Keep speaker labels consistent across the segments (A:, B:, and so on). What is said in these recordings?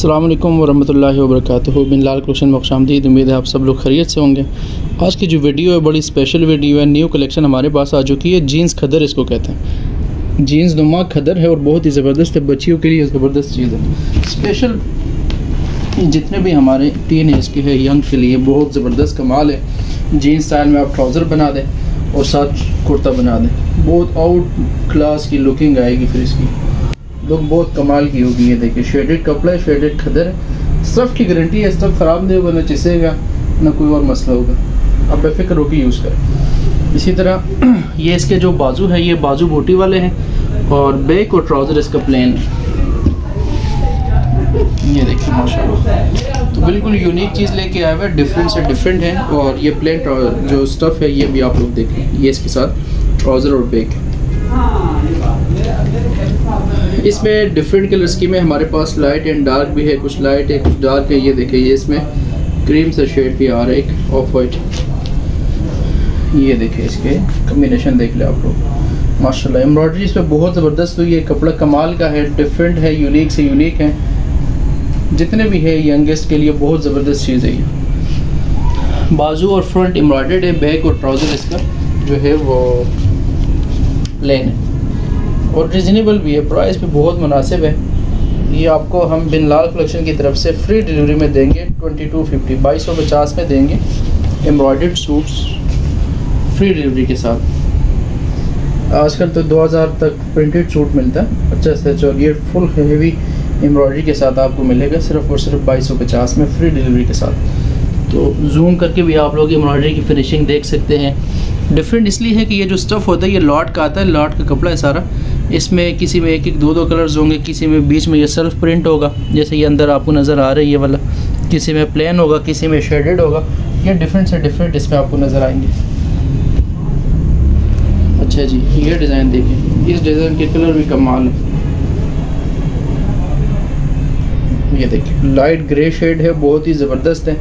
A: अल्लाम वरहमल वबरक बिन लाल कलेक्शन में खुशामदीद उम्मीद है आप सब लोग खरीत से होंगे आज की जो वीडियो है बड़ी स्पेशल वीडियो है न्यू कलेक्शन हमारे पास आ चुकी है जीन्स खदर इसको कहते हैं जीन्स नुमा खदर है और बहुत ही ज़बरदस्त है बच्चियों के लिए ज़बरदस्त चीज़ है स्पेशल जितने भी हमारे टीन एज के हैं यंग के लिए बहुत ज़बरदस्त कमाल है जीन्स स्टाइल में आप ट्राउज़र बना दें और साथ कुर्ता बना दें बहुत आउट क्लास की लुकिंग आएगी फिर इसकी लुक बहुत कमाल की होगी ये देखिए। शेडेड कपड़ा है शेडेड खदर स्टफ़ की गारंटी है स्टफ़ ख़राब नहीं होगा, ना चिसेगा, ना कोई और मसला होगा। आप बेफिक्र होकर यूज़ करें। इसी तरह, ये इसके जो बाजू है, ये बाजू बोटी वाले हैं और बैक और ट्राउज़र इसका प्लेन ये देखिए माशा तो बिल्कुल यूनिक चीज़ लेके आया हुआ है डिफरेंट से डिफरेंट है और ये प्लेन जो स्टफ़ है, ये भी आप लोग देखें ये इसके साथ ट्राउज़र और है। इसमें डिफरेंट कलर स्कीम है। हमारे पास लाइट एंड डार्क भी है। कुछ लाइट है, कुछ डार्क है। ये देखिए, ये इसमें क्रीम सा शेड भी आ रहा है। एक ऑफ़ वाइट ये देखें इसके कम्बिनेशन देख ले आप लोग। माशाल्लाह एम्ब्रॉयडरी इसमें बहुत ज़बरदस्त हुई है। कपड़ा कमाल का है। डिफरेंट है यूनिक से यूनिक है। जितने भी है यंगेस्ट के लिए बहुत ज़बरदस्त चीज़ है ये। बाजू और फ्रंट एम्ब्रॉयडर्ड है। बैक और ट्राउज़र इसका जो है वो प्लेन है। और रिजनेबल भी है। प्राइस भी बहुत मुनासिब है। ये आपको हम बिन लाल कलेक्शन की तरफ़ से फ्री डिलीवरी में देंगे। ट्वेंटी टू फिफ्टी बाईस सौ पचास में देंगे। एम्ब्रॉयड सूट्स फ्री डिलीवरी के साथ। आजकल तो 2000 तक प्रिंटेड सूट मिलता है। अच्छा से अच्छा ये फुल हेवी एम्ब्रॉयडरी के साथ आपको मिलेगा। सिर्फ़ और सिर्फ़ बाईस सौ पचास में फ्री डिलीवरी के साथ। तो जूम करके भी आप लोग एम्ब्रॉयडरी की फिनिशिंग देख सकते हैं। डिफरेंट इसलिए है कि ये जो स्टफ़ होता है, ये लॉट का आता है। लॉट का कपड़ा है सारा। इसमें किसी में एक एक दो दो कलर्स होंगे, किसी में बीच में ये सेल्फ प्रिंट होगा, जैसे ये अंदर आपको नज़र आ रहा है वाला। किसी में प्लेन होगा, किसी में शेडेड होगा, ये डिफरेंट से डिफरेंट इसमें आपको नज़र आएँगे। अच्छा जी, ये डिज़ाइन देखें। इस डिज़ाइन के कलर भी कमाल है। ये देखिए लाइट ग्रे शेड है, बहुत ही ज़बरदस्त है।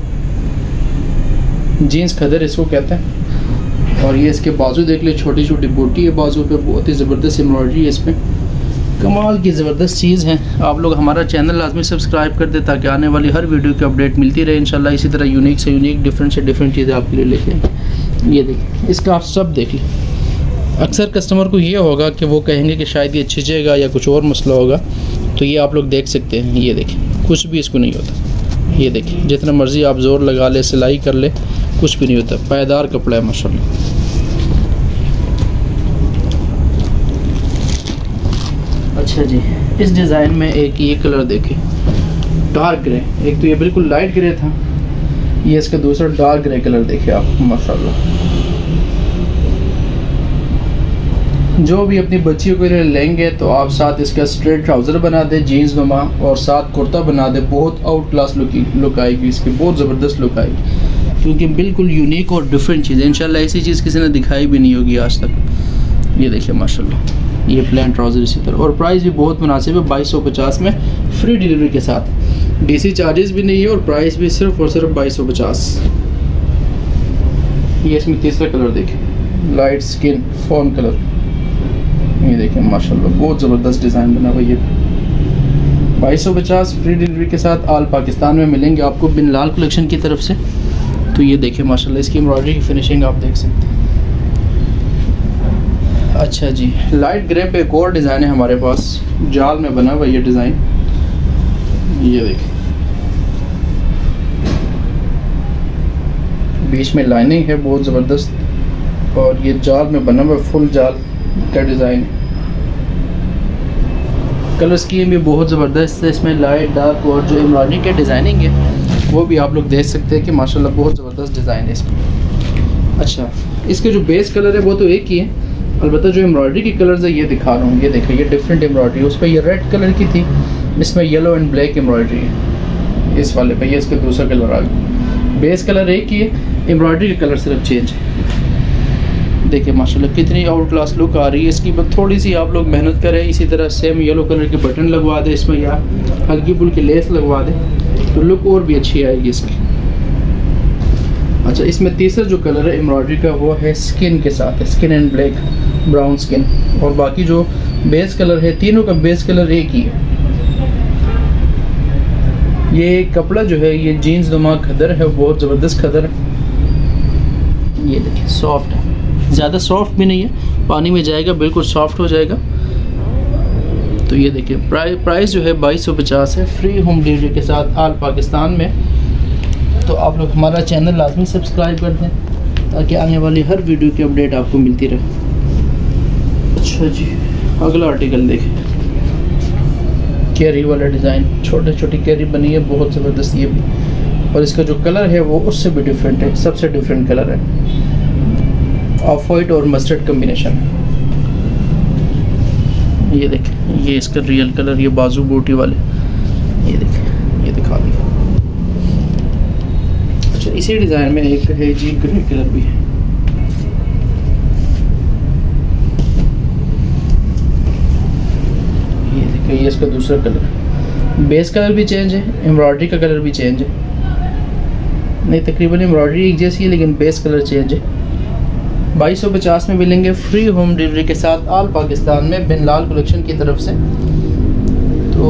A: जीन्स खदर इसको कहते हैं। और ये इसके बाजू देख ले छोटी छोटी बोटी है बाजू पे, बहुत ही ज़बरदस्त एम्ब्रॉयडरी है इसमें। कमाल की ज़बरदस्त चीज़ है। आप लोग हमारा चैनल लाजमी सब्सक्राइब कर दे ताकि आने वाली हर वीडियो की अपडेट मिलती रहे। इंशाल्लाह इसी तरह यूनिक से यूनिक डिफरेंट से डिफरेंट चीज़ें आपके लिए लेके ये देखिए इसका आप सब देख लें। अक्सर कस्टमर को ये होगा कि वो कहेंगे कि शायद ये छिजेगा या कुछ और मसला होगा तो ये आप लोग देख सकते हैं। ये देखें, कुछ भी इसको नहीं होता। ये देखें, जितना मर्ज़ी आप ज़ोर लगा ले, सिलाई कर ले, कुछ भी नहीं होता। पायदार कपड़ा है, माशाल्लाह। अच्छा जी। इस डिज़ाइन में एक ये कलर देखें। Dark grey. एक तो ये बिल्कुल लाइट ग्रे था। ये इसका दूसरा डार्क ग्रे कलर देखे आप, माशाल्लाह। जो भी अपनी बच्चियों के लिए लेंगे तो आप साथ इसका स्ट्रेट ट्राउज़र बना दें, जीन्स नुमा, और साथ कुर्ता बना दें। बहुत आउट क्लास लुक लुक आएगी, इसकी बहुत ज़बरदस्त लुक आएगी। क्योंकि बिल्कुल यूनिक और डिफरेंट चीज़। है इंशाल्लाह ऐसी चीज़ किसी ने दिखाई भी नहीं होगी आज तक। ये देखिए, माशाल्लाह। ये प्लान ट्राउज़र इसी तरह। और प्राइस भी बहुत मुनासिब है, बाईस सौ पचास में फ्री डिलीवरी के साथ। डीसी चार्जेस भी नहीं है और प्राइस भी सिर्फ़ और सिर्फ़ बाईस सौ पचास। ये इसमें तीसरा कलर देखें लाइट स्किन फ़ोन कलर ये देखें माशाल्लाह, बहुत ज़बरदस्त डिज़ाइन बना हुआ ये। बाईस सौ पचास फ्री डिलीवरी के साथ आल पाकिस्तान में मिलेंगे आपको बिन लाल कलेक्शन की तरफ़ से। तो ये देखिए, माशाल्लाह, इसकी एम्ब्रॉयडरी की फिनिशिंग आप देख सकते हैं। अच्छा जी। लाइट ग्रे पे एक और डिज़ाइन है हमारे पास। जाल में बना हुआ ये डिज़ाइन ये देखिए बीच में लाइनिंग है बहुत ज़बरदस्त। और ये जाल में बना हुआ फुल जाल का डिज़ाइन कलर स्कीम भी बहुत ज़बरदस्त है। इसमें लाइट डार्क और जो एम्ब्रॉयडरी के डिज़ाइनिंग है वो भी आप लोग देख सकते हैं कि माशाल्लाह बहुत ज़बरदस्त डिज़ाइन है इसमें। अच्छा। इसके जो बेस कलर है वो तो एक ही है। अलबत्त जो एम्ब्रॉयडरी के कलर्स है, ये दिखा रहा हूँ। ये देखो, ये डिफरेंट एम्ब्रॉयडरी उस पर ये रेड कलर की थी इसमें येलो एंड ब्लैक एम्ब्रॉयडरी है। इस वाले पे, ये इसका दूसरा कलर आ गया। बेस कलर एक ही है एम्ब्रॉयडरी का कलर सिर्फ़ चेंज है। देखिए, माशाल्लाह, कितनी आउट क्लास लुक आ रही है। इसकी बस थोड़ी सी आप लोग मेहनत करें, इसी तरह सेम येलो कलर के बटन लगवा दें, इसमें या हल्की फुल्की लेस लगवा दें तो लुक और भी अच्छी आएगी इसकी। अच्छा इसमें तीसरा जो कलर है एम्ब्रॉयडरी का, वो है स्किन के साथ skin and black brown skin और बाकी जो बेस कलर है, तीनों का बेस कलर एक ही है। ये कपड़ा जो है, ये जीन्स नुमा खदर है, बहुत ज़बरदस्त खदर ये देखिए सॉफ्ट है। ज़्यादा सॉफ्ट भी नहीं है, पानी में जाएगा, बिल्कुल सॉफ्ट हो जाएगा। तो ये देखिए प्राइस जो है बाईस है फ्री होम डिलीवरी के साथ, आल पाकिस्तान में। तो आप लोग हमारा चैनल लाजमी सब्सक्राइब कर दें ताकि आने वाली हर वीडियो की अपडेट आपको मिलती रहे। अच्छा जी अगला आर्टिकल देखें। कैरी वाला डिज़ाइन छोटे छोटी कैरी बनी है बहुत ज़बरदस्त ये भी। और इसका जो कलर है वो उससे भी डिफरेंट है सबसे डिफरेंट कलर है। ऑफ़ वाइट और मस्टर्ड कम्बिनेशन ये देखें ये इसका रियल कलर ये बाजू बूटी वाले ये देखें ये दिखा दिया अच्छा इसी डिज़ाइन में एक है जी, ग्रे कलर भी है। ये देखिए, ये इसका दूसरा कलर। बेस कलर भी चेंज है, एम्ब्रॉयडरी का कलर भी चेंज है। नहीं, तकरीबन एम्ब्रॉयडरी एक जैसी है, लेकिन बेस कलर चेंज है। बाईस सौ पचास में मिलेंगे फ्री होम डिलीवरी के साथ आल पाकिस्तान में बिन लाल कलेक्शन की तरफ़ से। तो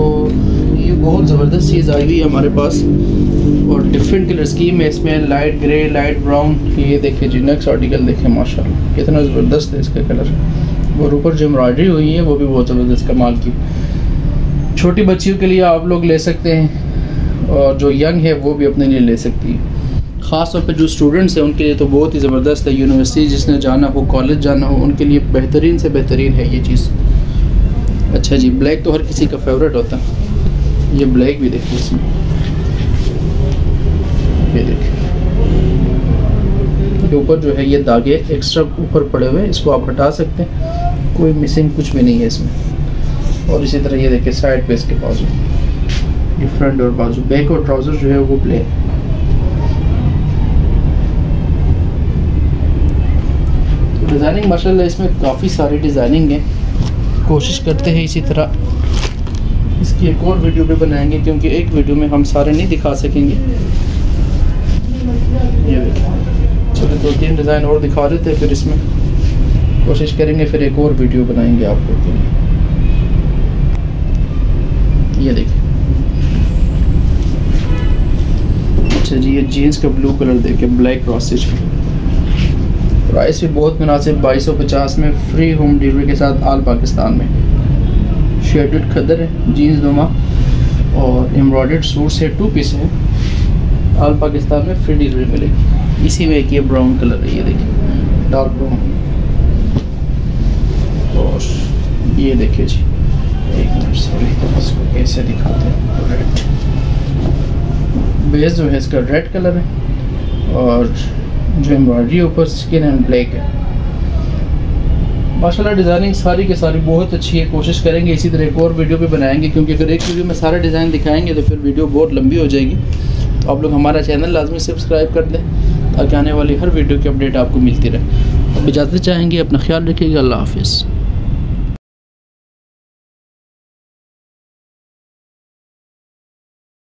A: बहुत ज़बरदस्त चीज़ आई हुई है हमारे पास। और डिफरेंट कलर स्कीम है इसमें लाइट ग्रे लाइट ब्राउन ये देखिए जी नेक्स्ट आर्टिकल देखें माशा कितना ज़बरदस्त है इसका कलर और ऊपर जो एम्ब्रॉयडरी हुई है, वो भी बहुत ज़बरदस्त कमाल की। छोटी बच्चियों के लिए आप लोग ले सकते हैं, और जो यंग है, वो भी अपने लिए ले सकती है। ख़ास तौर पर जो स्टूडेंट्स हैं, उनके लिए तो बहुत ही ज़बरदस्त है यूनिवर्सिटी जिसने जाना हो कॉलेज जाना हो, उनके लिए बेहतरीन से बेहतरीन है ये चीज़। अच्छा जी ब्लैक तो हर किसी का फेवरेट होता। है ये ब्लैक भी देखिए इसमें। ये देखिए ऊपर जो है, ये दागे एक्स्ट्रा ऊपर पड़े हुए इसको आप हटा सकते हैं। कोई मिसिंग कुछ भी नहीं है इसमें। और इसी तरह ये देखिए साइड पे इसके बाजू। ये फ्रंट और बाजू। बैक और ट्राउज़र जो है, वो प्लेन डिज़ाइनिंग माशाल्लाह, इसमें काफ़ी सारी डिज़ाइनिंग है। कोशिश करते हैं इसी तरह। इसकी एक और वीडियो भी बनाएँगे, क्योंकि एक वीडियो में हम सारे नहीं दिखा सकेंगे। चलो, दो तीन डिज़ाइन और दिखा देते हैं फिर इसमें। कोशिश करेंगे फिर एक और वीडियो बनाएँगे आप लोग के लिए। ये देखिए। अच्छा जी, ये जीन्स का ब्लू कलर देखे ब्लैक क्रॉस स्टिच प्राइस भी बहुत मुनासिब, बाईस सौ पचास में फ्री होम डिलीवरी के साथ आल पाकिस्तान में। शेडेड खदर है जीन्स नुमा। और एम्ब्रॉयड सूट से टू पीस है। आल पाकिस्तान में फ्री डिलीवरी मिलेगी। इसी में एक ये ब्राउन कलर है, ये देखिए। डार्क ब्राउन और ये देखिए जी। एक सॉरी कैसे दिखाते हैं? रेड बेस जो है, इसका रेड कलर है। और जो एम्ब्रॉयडरी ऊपर स्किन एंड ब्लैक है। माशाल्लाह डिज़ाइनिंग सारी के सारी बहुत अच्छी है, कोशिश करेंगे इसी तरह एक और वीडियो भी बनाएँगे, क्योंकि अगर एक वीडियो में सारा डिज़ाइन दिखाएँगे तो फिर वीडियो बहुत लंबी हो जाएगी। तो आप लोग हमारा चैनल लाजमी सब्सक्राइब कर दें, ताकि आने वाली हर वीडियो की अपडेट आपको मिलती रहे। अब इजाज़त चाहेंगे, अपना ख्याल रखिएगा, अल्लाह हाफिज़।